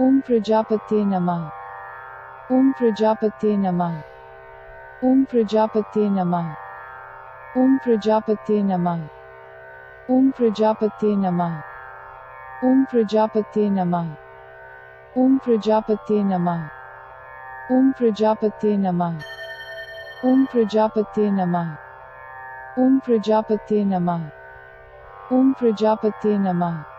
ओम प्रजापत्ये नमः ओम प्रजापत्ये नमः ओम प्रजापत्ये नमः ओम प्रजापत्ये नमः ओम प्रजापत्ये नमः ओम प्रजापत्ये नमः ओम प्रजापत्ये नमः ओम प्रजापत्ये नमः ओम प्रजापत्ये नमः ओम प्रजापत्ये नमः ओम प्रजापत्ये नमः